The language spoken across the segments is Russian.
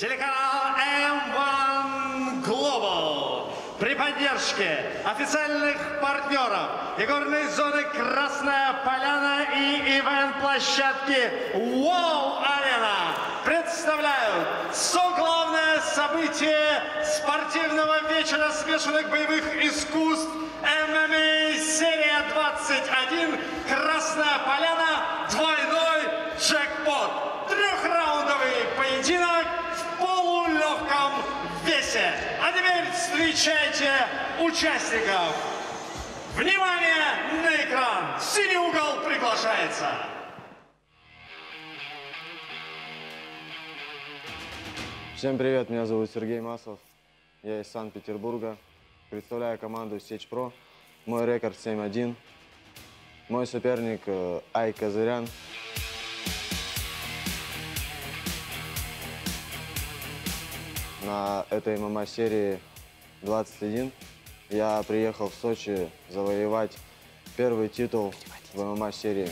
Телеканал M1 Global при поддержке официальных партнеров игорной зоны Красная Поляна и ивент-площадки Wow Arena представляют соглавное событие спортивного вечера смешанных боевых искусств ММА серия 21 Красная Поляна весе. А теперь встречайте участников. Внимание на экран! Синий угол приглашается. Всем привет, меня зовут Сергей Маслов. Я из Санкт-Петербурга. Представляю команду Сечь Про. Мой рекорд 7-1. Мой соперник э, Ай Казырян. На этой ММА-серии 21 я приехал в Сочи завоевать первый титул в ММА-серии.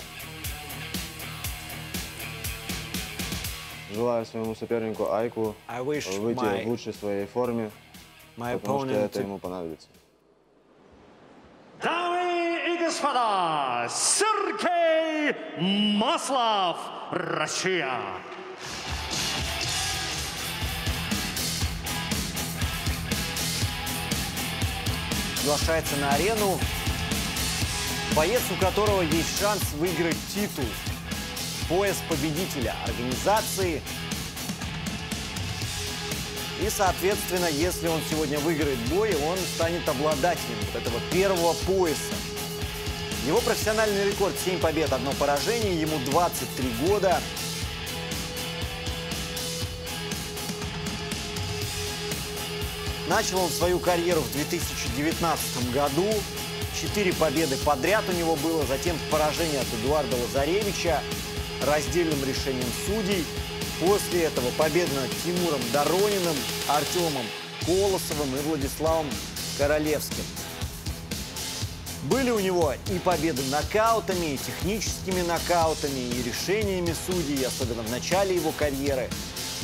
Желаю своему сопернику Айку выйти my- в лучшей своей форме, My потому что это ему понадобится. Дамы и господа, Сергей Маслов, Россия. Приглашается на арену боец, у которого есть шанс выиграть титул, пояс победителя организации. И, соответственно, если он сегодня выиграет бой, он станет обладателем вот этого первого пояса. Его профессиональный рекорд 7 побед, одно поражение, ему 23 года. Начал он свою карьеру в 2019 году. Четыре победы подряд у него было, затем поражение от Эдуарда Лазаревича раздельным решением судей. После этого победа над Тимуром Дорониным, Артемом Колосовым и Владиславом Королевским. Были у него и победы нокаутами, и техническими нокаутами, и решениями судей, особенно в начале его карьеры.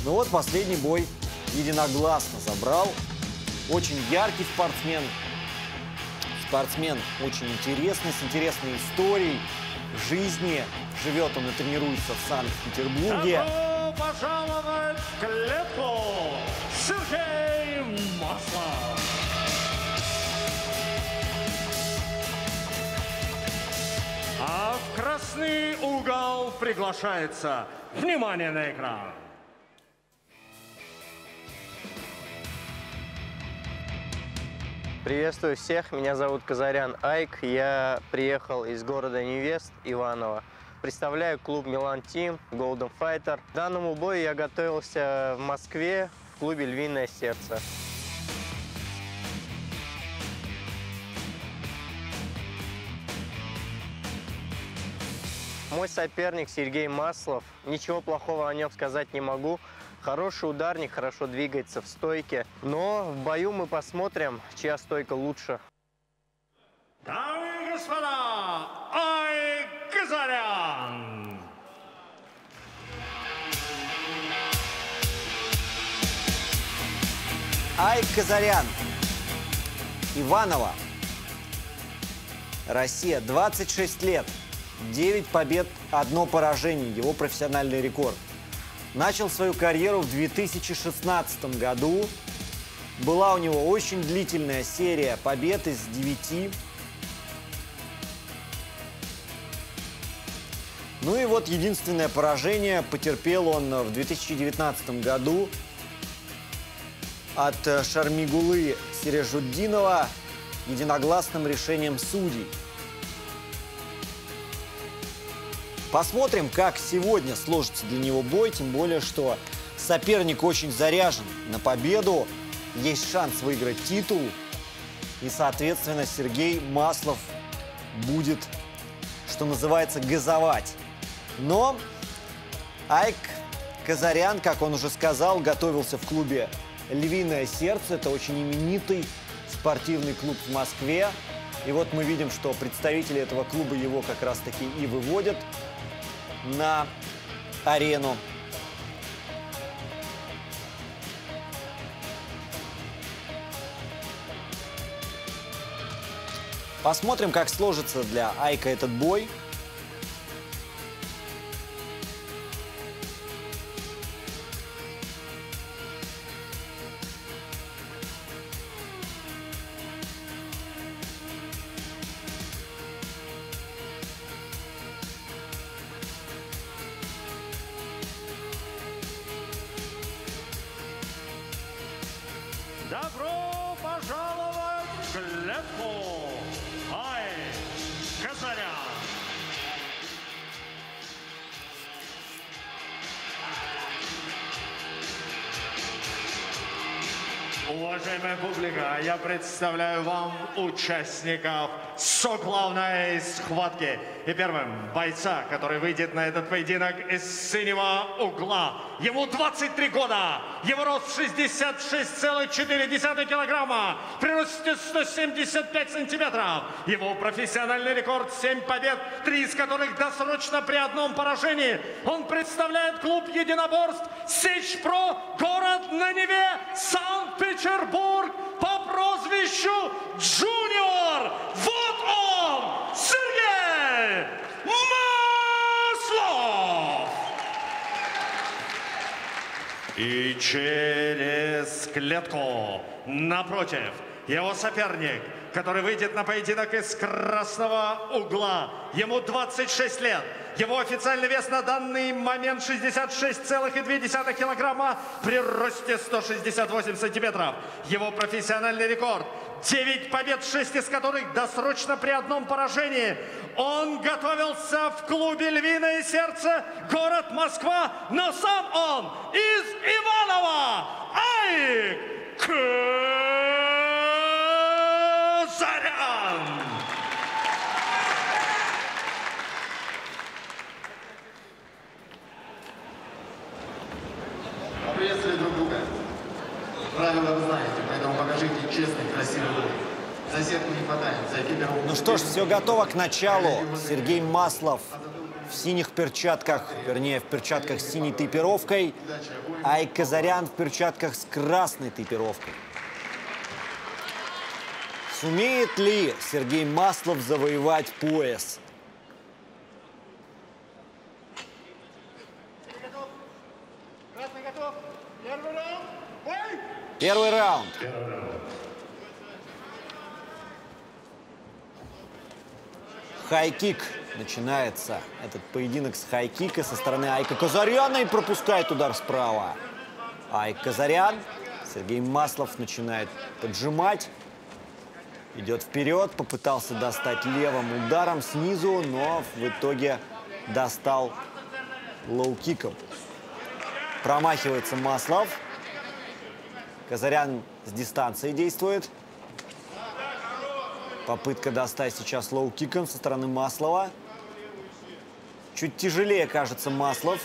Но вот последний бой единогласно забрал. Очень яркий спортсмен. Спортсмен очень интересный, с интересной историей жизни. Живет он и тренируется в Санкт-Петербурге. Добро пожаловать в клетку, Сергей Маслов. А в красный угол приглашается. Внимание на экран. Приветствую всех, меня зовут Казарян Айк, я приехал из города Невест, Иваново. Представляю клуб Милан Тим, Golden Fighter. К данному бою я готовился в Москве в клубе «Львиное сердце». Мой соперник Сергей Маслов. Ничего плохого о нем сказать не могу. Хороший ударник, хорошо двигается в стойке. Но в бою мы посмотрим, чья стойка лучше. Дамы и господа, Ай Казарян. Айк Казарян. Иванова. Россия. 26 лет. 9 побед, одно поражение. Его профессиональный рекорд. Начал свою карьеру в 2016 году. Была у него очень длительная серия побед из 9. Ну и вот единственное поражение потерпел он в 2019 году от Шармигулы Сережуддинова единогласным решением судей. Посмотрим, как сегодня сложится для него бой, тем более, что соперник очень заряжен на победу, есть шанс выиграть титул, и, соответственно, Сергей Маслов будет, что называется, газовать. Но Айк Казарян, как он уже сказал, готовился в клубе «Львиное сердце». Это очень именитый спортивный клуб в Москве. И вот мы видим, что представители этого клуба его как раз-таки и выводят на арену. Посмотрим, как сложится для Айка этот бой. Представляю вам участников соглавной схватки. И первым бойца, который выйдет на этот поединок из синего угла. Ему 23 года, его рост 66,4 килограмма, при росте 175 сантиметров. Его профессиональный рекорд 7 побед, три из которых досрочно при одном поражении. Он представляет клуб единоборств Сечь Про, город на Неве, Санкт-Петербург прозвищу Джуниор. Вот он, Сергей Маслов! И через клетку напротив его соперник, который выйдет на поединок из красного угла. Ему 26 лет. Его официальный вес на данный момент 66,2 килограмма при росте 168 сантиметров. Его профессиональный рекорд 9 побед, 6 из которых досрочно при одном поражении. Он готовился в клубе «Львиное сердце», город Москва, но сам он из Иванова. Айк Казарян! Поприветствовали друг друга. Правила вы знаете, поэтому покажите честный, красивый бой. За сетку не хватает, за экипировку. Ну что ж, все готово к началу. Сергей Маслов в синих перчатках, вернее, в перчатках с синей тейпировкой, Айк Казарян в перчатках с красной тейпировкой. Сумеет ли Сергей Маслов завоевать пояс? Первый раунд. Хайкик начинается. Этот поединок с хайкика со стороны Айка Казаряна и пропускает удар справа. Айк Казарян. Сергей Маслов начинает поджимать. Идет вперед, попытался достать левым ударом снизу, но в итоге достал лоу-киком. Промахивается Маслов. Казарян с дистанции действует. Попытка достать сейчас лоу-киком со стороны Маслова. Чуть тяжелее, кажется, Маслов.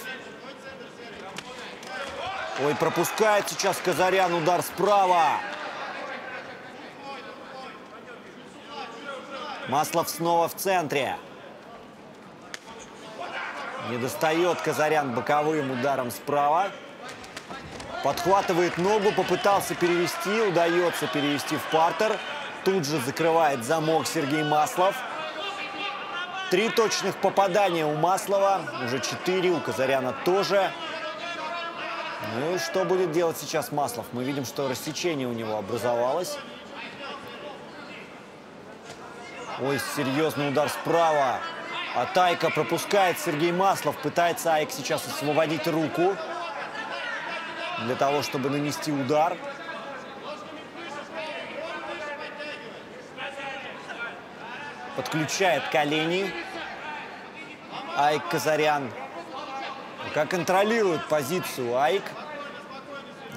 Ой, пропускает сейчас Казарян удар справа. Маслов снова в центре. Не достает Казарян боковым ударом справа. Подхватывает ногу, попытался перевести, удается перевести в партер. Тут же закрывает замок Сергей Маслов. Три точных попадания у Маслова, уже четыре, у Казаряна тоже. Ну и что будет делать сейчас Маслов? Мы видим, что рассечение у него образовалось. Ой, серьезный удар справа. От Айка пропускает Сергей Маслов. Пытается Айк сейчас освободить руку для того, чтобы нанести удар. Подключает колени. Айк Казарян. Пока контролирует позицию Айк.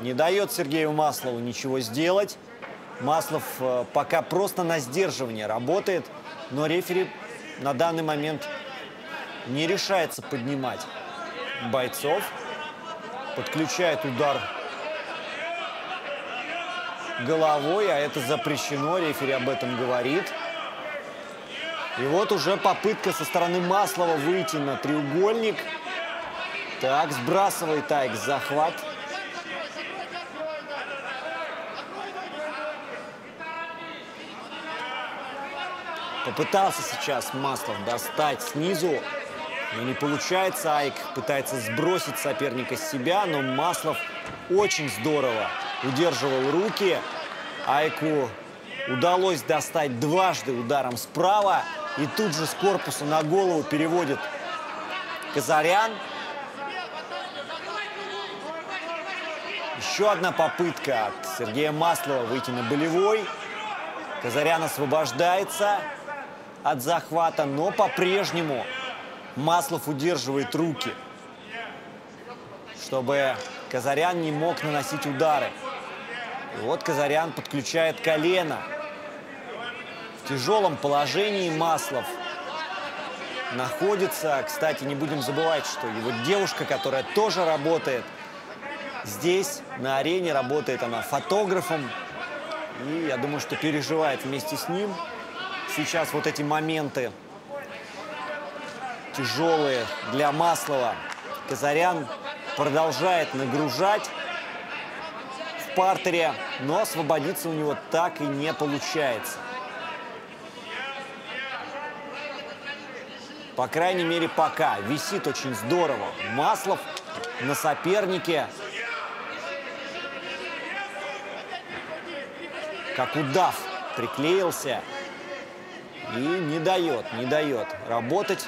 Не дает Сергею Маслову ничего сделать. Маслов э, пока просто на сдерживание работает, но рефери на данный момент не решается поднимать бойцов. Подключает удар головой, а это запрещено, рефери об этом говорит. И вот уже попытка со стороны Маслова выйти на треугольник. Так, сбрасывает Айк захват. Попытался сейчас Маслов достать снизу, но не получается. Айк пытается сбросить соперника с себя, но Маслов очень здорово удерживал руки. Айку удалось достать дважды ударом справа. И тут же с корпуса на голову переводит Казарян. Еще одна попытка от Сергея Маслова выйти на болевой. Казарян освобождается от захвата, но по-прежнему Маслов удерживает руки, чтобы Казарян не мог наносить удары. И вот Казарян подключает колено. Тяжелом положении Маслов находится. Кстати, не будем забывать, что его девушка, которая тоже работает здесь, на арене, работает она фотографом. И я думаю, что переживает вместе с ним. Сейчас вот эти моменты тяжелые для Маслова. Казарян продолжает нагружать в партере, но освободиться у него так и не получается. По крайней мере, пока. Висит очень здорово. Маслов на сопернике. Как удав приклеился. И не дает, не дает работать.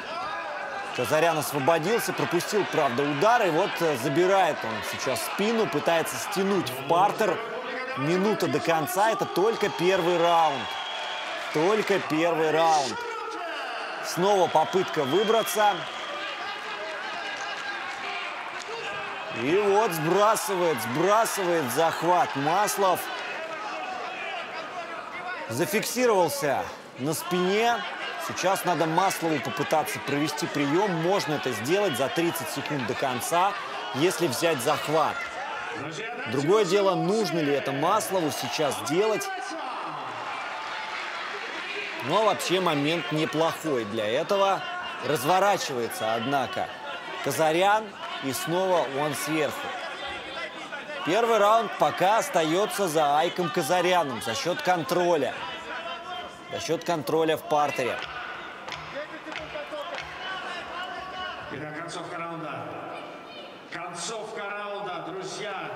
Казарян освободился, пропустил, правда, удар. И вот э, забирает он сейчас спину, пытается стянуть в партер. Минута до конца. Это только первый раунд. Только первый раунд. Снова попытка выбраться. И вот сбрасывает, сбрасывает захват Маслов. Зафиксировался на спине. Сейчас надо Маслову попытаться провести прием. Можно это сделать за 30 секунд до конца, если взять захват. Другое дело, нужно ли это Маслову сейчас делать. Но вообще момент неплохой для этого. Разворачивается, однако, Казарян. И снова он сверху. Первый раунд пока остается за Айком Казаряном за счет контроля. За счет контроля в партере. Итак, концовка раунда. Концовка раунда, друзья.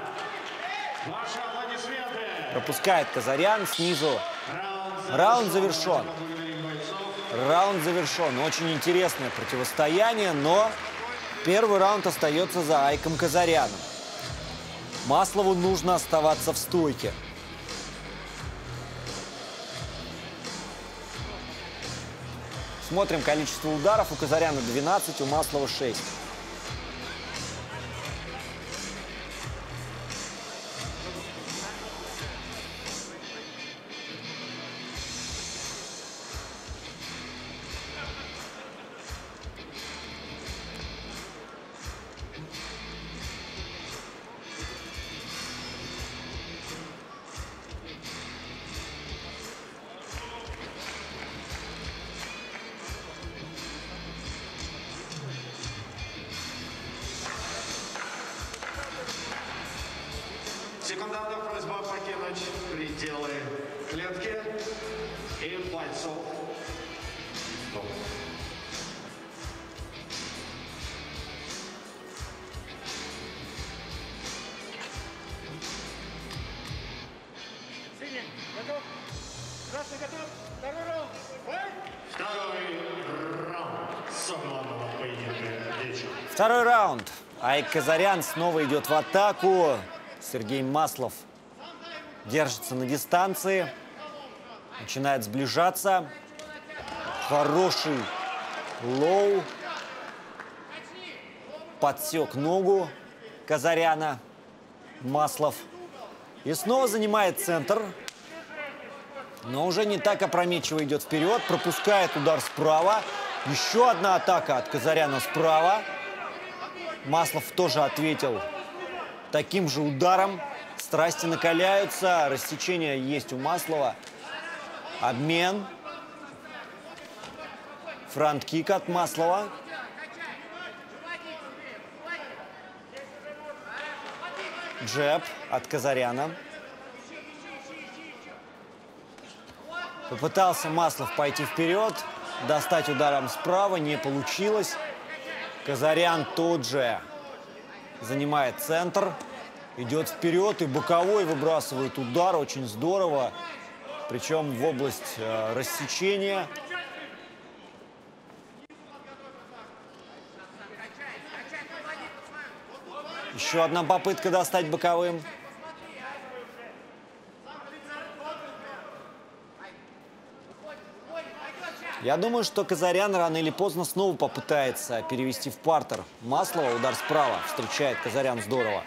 Ваши аплодисменты. Пропускает Казарян снизу. Раунд, завершен. Раунд завершен. Очень интересное противостояние, но первый раунд остается за Айком Казаряном. Маслову нужно оставаться в стойке. Смотрим количество ударов. У Казаряна 12, у Маслова 6. Второй раунд. Айк Казарян снова идет в атаку. Сергей Маслов держится на дистанции. Начинает сближаться. Хороший лоу. Подсек ногу Казаряна. Маслов. И снова занимает центр. Но уже не так опрометчиво идет вперед. Пропускает удар справа. Еще одна атака от Казаряна справа. Маслов тоже ответил таким же ударом. Страсти накаляются, рассечение есть у Маслова. Обмен. Фронт-кик от Маслова. Джеб от Казаряна. Попытался Маслов пойти вперед, достать ударом справа, не получилось. Казарян тут же занимает центр, идет вперед и боковой выбрасывает удар, очень здорово. Причем в область э, рассечения. Еще одна попытка достать боковым. Я думаю, что Казарян рано или поздно снова попытается перевести в партер. Маслова удар справа встречает Казарян здорово.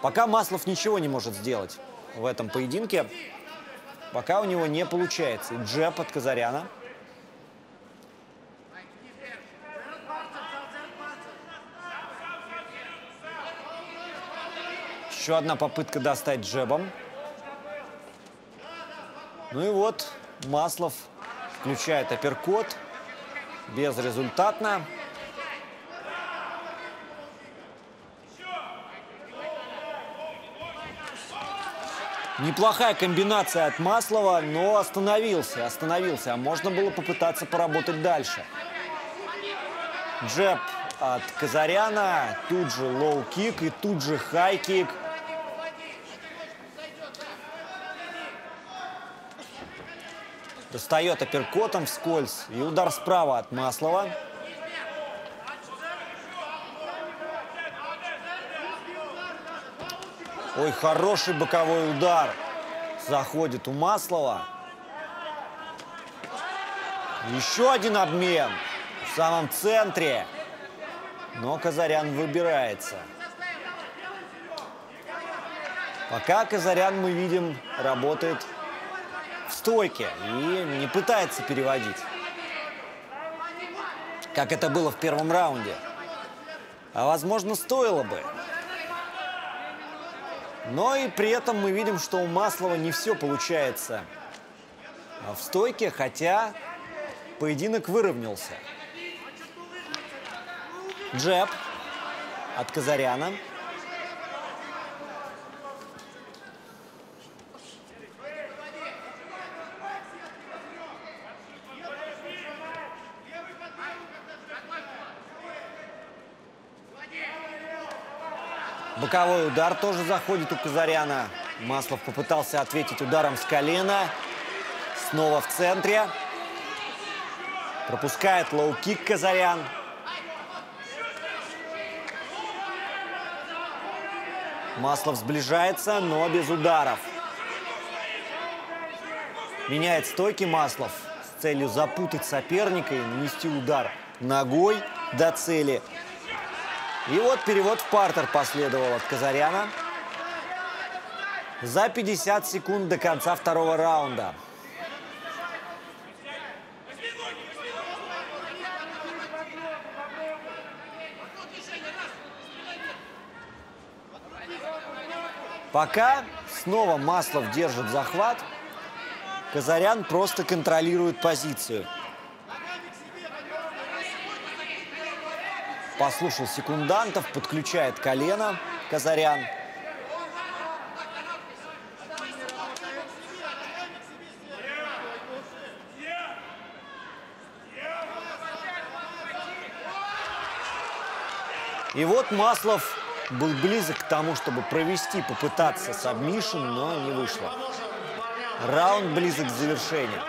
Пока Маслов ничего не может сделать в этом поединке. Пока у него не получается. Джеб от Казаряна. Еще одна попытка достать джебом. Ну и вот Маслов включает апперкот. Безрезультатно. Неплохая комбинация от Маслова, но остановился, остановился. А можно было попытаться поработать дальше. Джеб от Казаряна, тут же лоу-кик и тут же хай-кик. Достает апперкотом вскользь и удар справа от Маслова. Ой, хороший боковой удар. Заходит у Маслова. Еще один обмен в самом центре. Но Казарян выбирается. Пока Казарян, мы видим, работает стойке и не пытается переводить. Как это было в первом раунде. А возможно, стоило бы. Но и при этом мы видим, что у Маслова не все получается в стойке, хотя поединок выровнялся. Джеб от Казаряна. Боковой удар тоже заходит у Казаряна. Маслов попытался ответить ударом с колена. Снова в центре. Пропускает лоу-кик Казарян. Маслов сближается, но без ударов. Меняет стойки Маслов с целью запутать соперника и нанести удар ногой до цели. И вот перевод в партер последовал от Казаряна. За 50 секунд до конца второго раунда. Пока снова Маслов держит захват, Казарян просто контролирует позицию. Послушал секундантов, подключает колено Казарян. И вот Маслов был близок к тому, чтобы провести, попытаться submission, но не вышло. Раунд близок к завершению.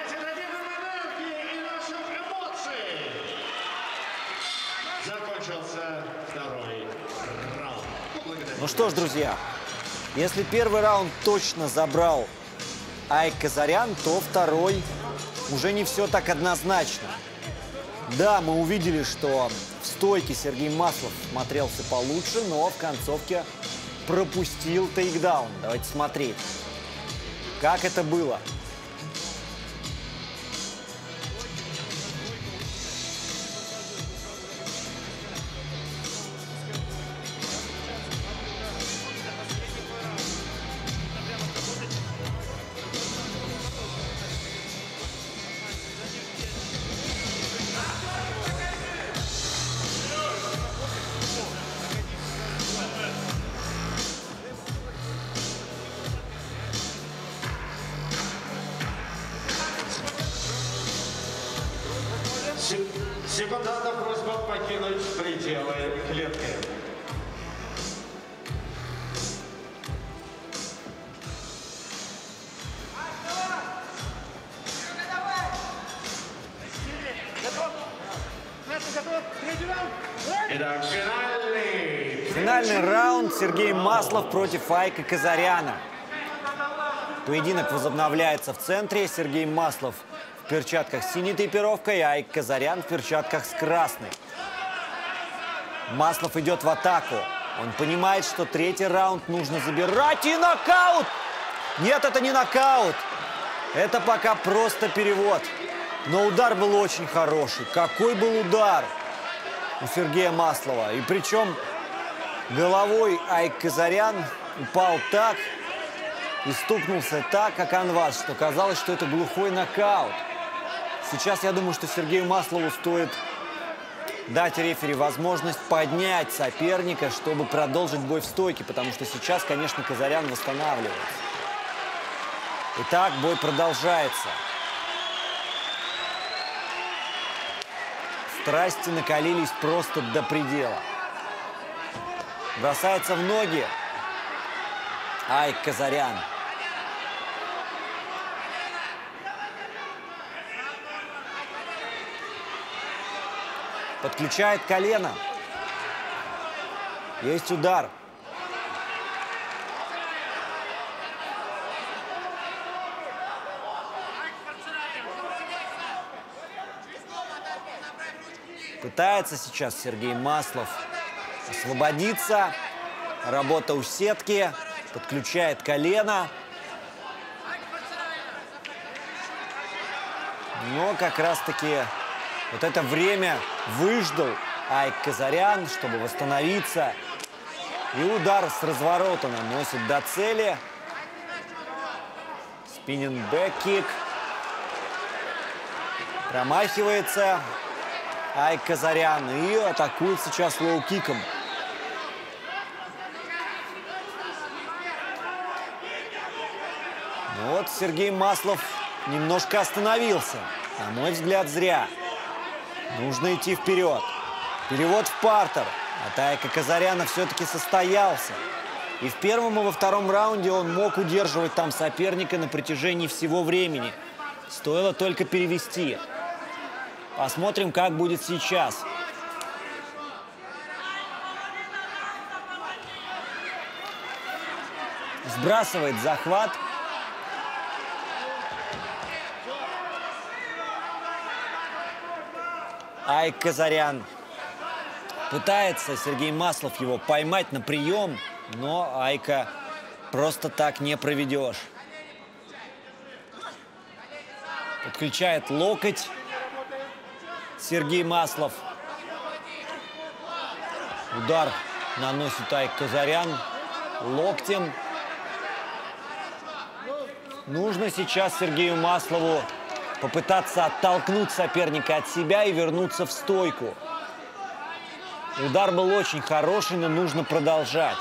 Закончился второй раунд. Ну что ж, друзья, если первый раунд точно забрал Айк Казарян, то второй уже не все так однозначно. Да, мы увидели, что в стойке Сергей Маслов смотрелся получше, но в концовке пропустил тейкдаун. Давайте смотреть, как это было. Финальный. Раунд Сергей Маслов против Айка Казаряна. Поединок возобновляется в центре. Сергей Маслов в перчатках с синей тейпировкой, а Айк Казарян в перчатках с красной. Маслов идет в атаку. Он понимает, что третий раунд нужно забирать. И нокаут! Нет, это не нокаут. Это пока просто перевод. Но удар был очень хороший. Какой был удар у Сергея Маслова. И причем головой Айк Казарян упал так и стукнулся так, как анвас, что казалось, что это глухой нокаут. Сейчас я думаю, что Сергею Маслову стоит дать рефери возможность поднять соперника, чтобы продолжить бой в стойке, потому что сейчас, конечно, Казарян восстанавливается. Итак, бой продолжается. Страсти накалились просто до предела. Бросается в ноги. Ай, Казарян. Подключает колено. Есть удар. Пытается сейчас Сергей Маслов освободиться. Работа у сетки. Подключает колено. Но как раз-таки вот это время выждал Айк Казарян, чтобы восстановиться. И удар с разворота наносит до цели. Spinning back kick. Промахивается. Айк Казарян. И атакует сейчас лоу-киком. Вот Сергей Маслов немножко остановился. На мой взгляд, зря. Нужно идти вперед. Перевод в партер. Атака Казаряна все-таки состоялся. И в первом и во втором раунде он мог удерживать там соперника на протяжении всего времени. Стоило только перевести. Посмотрим, как будет сейчас. Сбрасывает захват. Айк Казарян. Пытается Сергей Маслов его поймать на прием, но Айка просто так не проведешь. Подключает локоть Сергей Маслов. Удар наносит Айк Казарян локтем. Нужно сейчас Сергею Маслову попытаться оттолкнуть соперника от себя и вернуться в стойку. Удар был очень хороший, но нужно продолжать.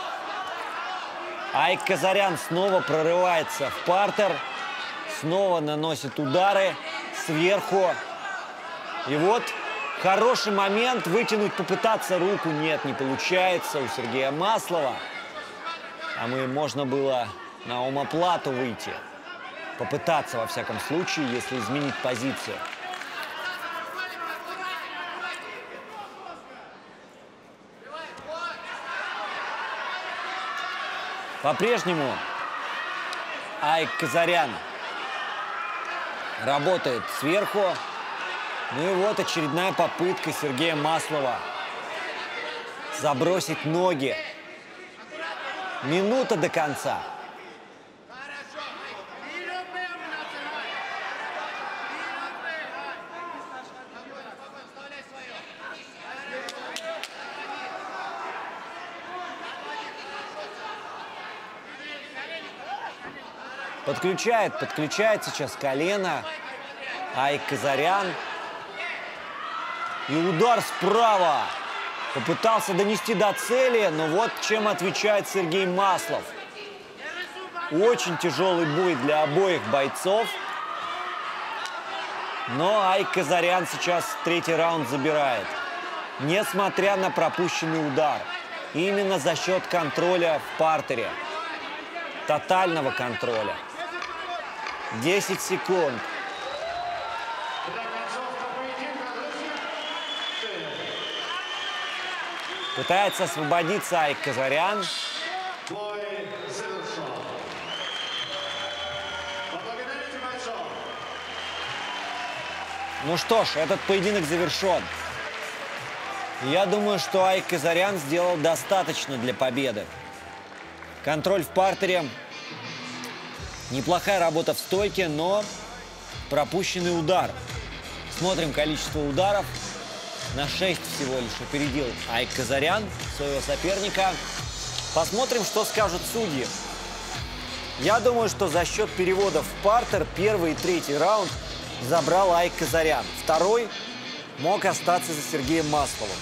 Айк Казарян снова прорывается в партер. Снова наносит удары сверху. И вот хороший момент вытянуть, попытаться руку. Нет, не получается у Сергея Маслова. А мы можно было на умоплату выйти. Попытаться, во всяком случае, если изменить позицию. По-прежнему Айк Казарян работает сверху. Ну и вот очередная попытка Сергея Маслова забросить ноги. Минута до конца. Подключает, подключает сейчас колено. Айк Казарян. И удар справа. Попытался донести до цели, но вот чем отвечает Сергей Маслов. Очень тяжелый бой для обоих бойцов. Но Айк Казарян сейчас третий раунд забирает. Несмотря на пропущенный удар. Именно за счет контроля в партере. Тотального контроля. 10 секунд. Пытается освободиться Айк Казарян. Ну что ж, этот поединок завершен. Я думаю, что Айк Казарян сделал достаточно для победы. Контроль в партере. Неплохая работа в стойке, но пропущенный удар. Смотрим количество ударов. На 6 всего лишь опередил Айк Казарян своего соперника. Посмотрим, что скажут судьи. Я думаю, что за счет переводов в партер первый и третий раунд забрал Айк Казарян. Второй мог остаться за Сергеем Масловым.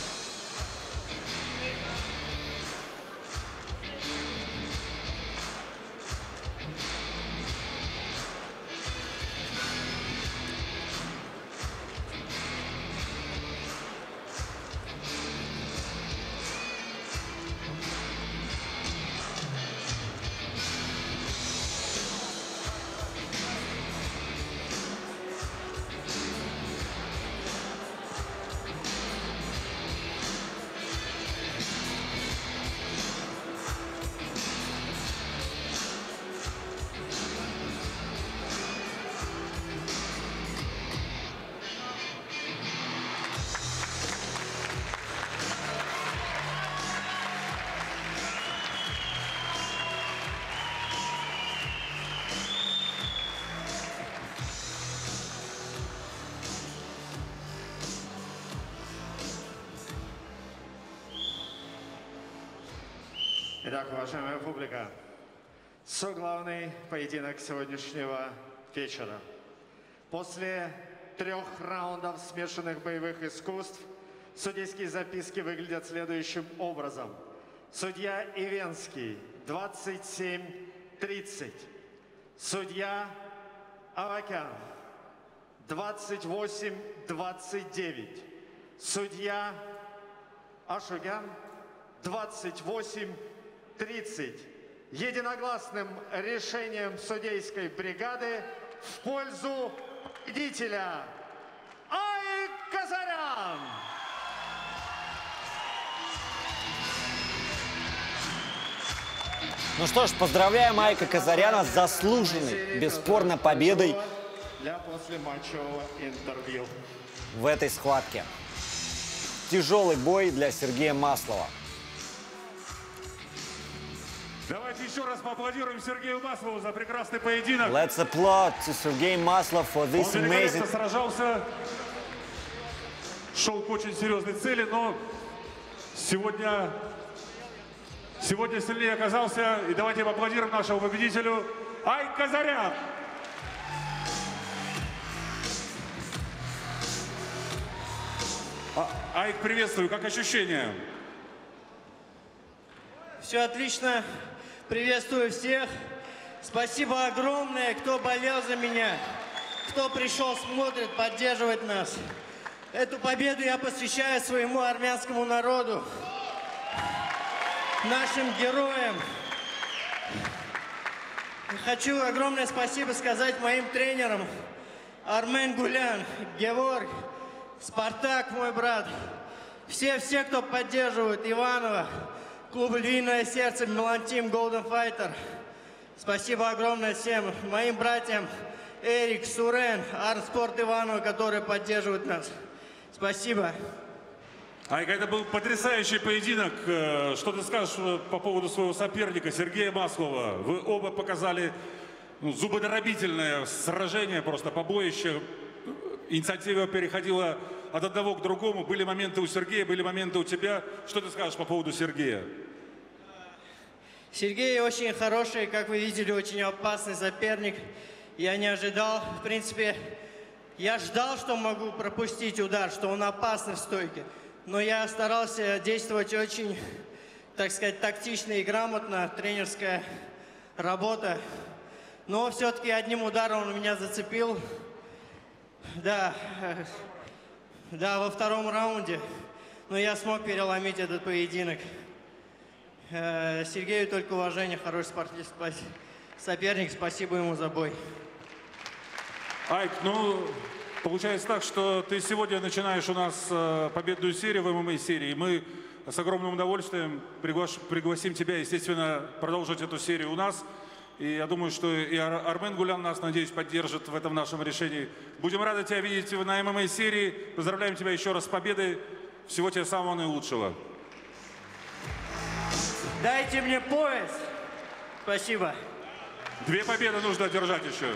Итак, уважаемая публика, соглавный поединок сегодняшнего вечера. После трех раундов смешанных боевых искусств судейские записки выглядят следующим образом. Судья Ивенский 27-30. Судья Авакян 28-29. Судья Ашугян 28-30. Единогласным решением судейской бригады в пользу победителя Ай Казарян. Ну что ж, поздравляем Айка Казаряна с заслуженной, бесспорно, победой Для послематчевого интервью. в этой схватке. Тяжелый бой для Сергея Маслова. Давайте еще раз поаплодируем Сергею Маслову за прекрасный поединок. Let's applaud to Sergey Maslov for Он this великолепно amazing... сражался, шел к очень серьезной цели, но сегодня, сегодня сильнее оказался. И давайте поаплодируем нашему победителю Ай Казарян. А, Айк, приветствую, как ощущения? Все отлично. Приветствую всех. Спасибо огромное, кто болел за меня, кто пришел, смотрит, поддерживает нас. Эту победу я посвящаю своему армянскому народу, нашим героям. Хочу огромное спасибо сказать моим тренерам. Армен Гулян, Геворг, Спартак, мой брат. Все-все, кто поддерживает Иванова, клуб «Львиное сердце», Мелантим, Golden Fighter. Спасибо огромное всем моим братьям Эрик, Сурен, Арнспорт Иванова, которые поддерживают нас. Спасибо. Айка, это был потрясающий поединок. Э, Что ты скажешь э, по поводу своего соперника Сергея Маслова? Вы оба показали ну, зубодробительное сражение, просто побоище. Инициатива переходила от одного к другому. Были моменты у Сергея, были моменты у тебя. Что ты скажешь по поводу Сергея? Сергей очень хороший, как вы видели, очень опасный соперник. Я не ожидал, в принципе, я ждал, что могу пропустить удар, что он опасный в стойке. Но я старался действовать очень, так сказать, тактично и грамотно, тренерская работа. Но все-таки одним ударом он меня зацепил. Да, э, да, во втором раунде. Но я смог переломить этот поединок. Э, Сергею только уважение, хороший спортивный соперник. Спасибо ему за бой. Айк, ну, получается так, что ты сегодня начинаешь у нас э, победную серию в ММА-серии. Мы с огромным удовольствием приглаш- пригласим тебя, естественно, продолжить эту серию у нас. И я думаю, что и Ар- Армен Гулян нас, надеюсь, поддержит в этом нашем решении. Будем рады тебя видеть на ММА-серии. Поздравляем тебя еще раз с победой. Всего тебе самого наилучшего. Дайте мне пояс. Спасибо. Две победы нужно одержать еще.